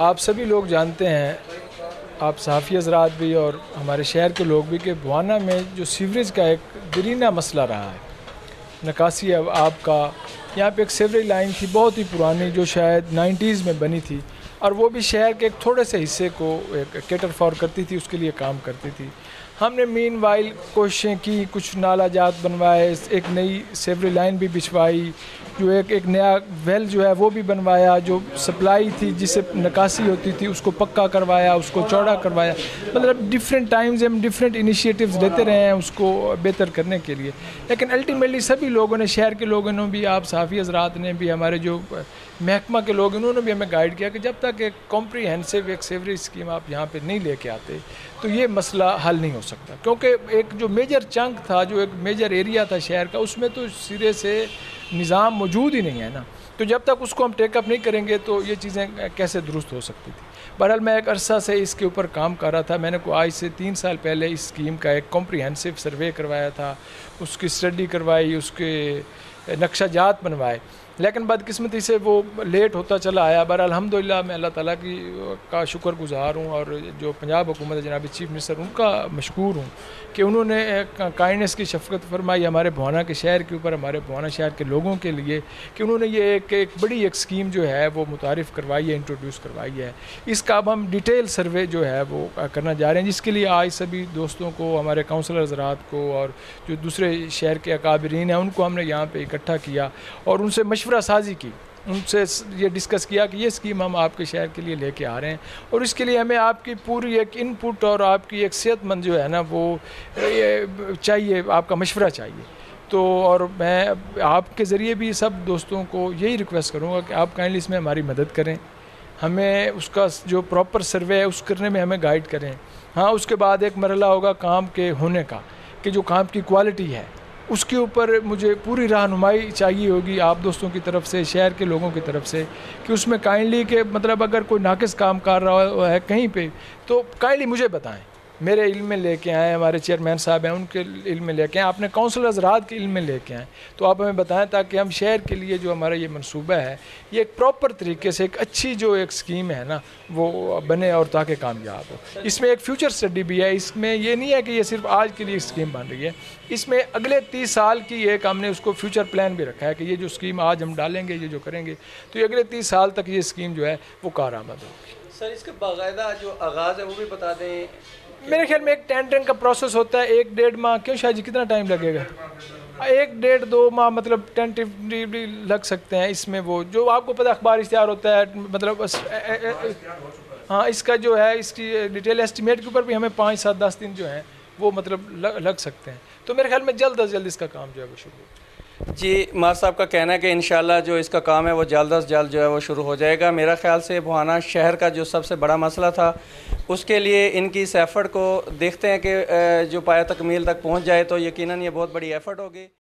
آپ سبھی لوگ جانتے ہیں، آپ صحافی حضرات بھی اور ہمارے شہر کے لوگ بھی کہ بوانا میں جو سیوریج کا ایک درینہ مسئلہ رہا ہے۔ نکاسی آپ کا، یہاں پہ ایک سیوریج لائن تھی بہت ہی پرانی جو شاید نائنٹیز میں بنی تھی۔ اور وہ بھی شہر کے ایک تھوڑے سے حصے کو کیٹر فور کرتی تھی، اس کے لیے کام کرتی تھی۔ ہم نے مین وائل کوششیں کی، کچھ نالا جات بنوائے، ایک نئی سیوری لائن بھی بچھوائی، جو ایک ایک نیا ویل جو ہے وہ بھی بنوایا، جو سپلائی تھی جس سے نکاسی ہوتی تھی، اس کو پکا کروایا، اس کو چوڑا کروایا۔ مطلب ڈفرینٹ ٹائمز ہم ڈفرینٹ انیشیٹیوز لیتے رہے ہیں اس کو بہتر کرنے کے لیے۔ لیکن الٹیمیٹلی سبھی لوگوں نے، شہر کے لوگوں نے بھی، آپ صحافی حضرات نے بھی، ہمارے جو محکمہ کے لوگ انہوں نے بھی ہمیں گائیڈ کیا کہ جب تک ایک کمپریہنسو ایک سیوریج اسکیم آپ یہاں پہ نہیں لے کے آتے، تو یہ مسئلہ حل نہیں ہو سکتا۔ کیونکہ ایک جو میجر چنک تھا، جو ایک میجر ایریا تھا شہر کا، اس میں تو سرے سے نظام موجود ہی نہیں ہے نا۔ تو جب تک اس کو ہم ٹیک اپ نہیں کریں گے تو یہ چیزیں کیسے درست ہو سکتی تھی؟ بہرحال میں ایک عرصہ سے اس کے اوپر کام کر رہا تھا۔ میں نے کو آج سے تین سال پہلے اس اسکیم کا ایک کمپریہنسو سروے کروایا تھا۔ اس کی اسٹڈی کروائی، اس کے نقشہ جات بنوائے۔ لیکن بدقسمتی سے وہ لیٹ ہوتا چلا آیا۔ بر الحمد للہ میں اللہ تعالیٰ کی کا شکر گزار ہوں اور جو پنجاب حکومت جناب چیف منسٹر، ان کا مشکور ہوں کہ انہوں نے کائنڈنیس کی شفقت فرمائی ہمارے بھوانا کے شہر کے اوپر، ہمارے بھوانا شہر کے لوگوں کے لیے کہ انہوں نے یہ ایک ایک بڑی ایک اسکیم جو ہے وہ متعارف کروائی ہے انٹروڈیوس کروائی ہے۔ اس کا اب ہم ڈیٹیل سروے جو ہے وہ کرنا جا رہے ہیں، جس کے لیے آج سبھی دوستوں کو، ہمارے کونسلر حضرات کو اور جو دوسرے شہر کے اکابرین ہیں، ان کو ہم نے یہاں پہ اکٹھا کیا اور ان سے مشورہ سازی کی۔ ان سے یہ ڈسکس کیا کہ یہ اسکیم ہم آپ کے شہر کے لیے لے کے آ رہے ہیں اور اس کے لیے ہمیں آپ کی پوری ایک ان پٹ اور آپ کی ایک صحت مند جو ہے نا وہ چاہیے، آپ کا مشورہ چاہیے۔ تو اور میں آپ کے ذریعے بھی سب دوستوں کو یہی ریکویسٹ کروں گا کہ آپ کائنڈلی اس میں ہماری مدد کریں۔ ہمیں اس کا جو پراپر سروے ہے، اس کرنے میں ہمیں گائیڈ کریں۔ ہاں اس کے بعد ایک مرحلہ ہوگا کام کے ہونے کا کہ جو کام کی کوالٹی ہے۔ اس کے اوپر مجھے پوری رہنمائی چاہیے ہوگی آپ دوستوں کی طرف سے، شہر کے لوگوں کی طرف سے، کہ اس میں کائنڈلی کہ مطلب اگر کوئی ناقص کام کر رہا ہے کہیں پہ، تو کائنڈلی مجھے بتائیں۔ میرے علم میں لے کے آئیں، ہمارے چیئرمین صاحب ہیں، ان کے علم میں لے کے آئیں۔ اپنے کونسل حضرات کے علم میں لے کے آئیں۔ تو آپ ہمیں بتائیں تاکہ ہم شہر کے لیے جو ہمارا یہ منصوبہ ہے، یہ ایک پراپر طریقے سے ایک اچھی جو ایک اسکیم ہے نا، وہ بنے اور تاکہ کامیاب ہو۔ اس میں ایک فیوچر اسٹڈی بھی ہے۔ اس میں یہ نہیں ہے کہ یہ صرف آج کے لیے اسکیم بن رہی ہے۔ اس میں اگلے تیس سال کی ایک ہم نے اس کو فیوچر پلان بھی رکھا ہے کہ یہ جو اسکیم آج ہم ڈالیں گے، یہ جو کریں گے۔ تو یہ اگلے تیس سال تک یہ اسکیم جو ہے، وہ کارآمد ہوگی۔ سر، اس کا باقاعدہ جو آغاز ہے، وہ بھی بتا دیں میرے خیال میں ایک ٹینڈرنگ کا پروسیس ہوتا ہے، ایک ڈیڑھ ماہ، کیوں شاہ جی کتنا ٹائم لگے گا؟ ایک ڈیڑھ دو ماہ مطلب ٹینٹیولی لگ سکتے ہیں اس میں وہ، جو آپ کو پتہ اخبار اشتہار ہوتا ہے مطلب ہاں اس کا جو ہے، اس کی ڈیٹیل ایسٹیمیٹ کے اوپر بھی ہمیں پانچ سات دس دن جو ہیں، وہ مطلب لگ سکتے ہیں۔ تو میرے خیال میں جلد از جلد اس کا کام جو ہے، وہ شروع ہو جی مار صاحب کا کہنا ہے کہ انشاءاللہ جو اس کا کام ہے وہ جلد از جلد جو ہے وہ شروع ہو جائے گا۔ میرا خیال سے بہانا شہر کا جو سب سے بڑا مسئلہ تھا، اس کے لیے ان کی اس ایفرٹ کو دیکھتے ہیں کہ جو پایا تکمیل تک پہنچ جائے تو یقیناً یہ بہت بڑی ایفرٹ ہوگی۔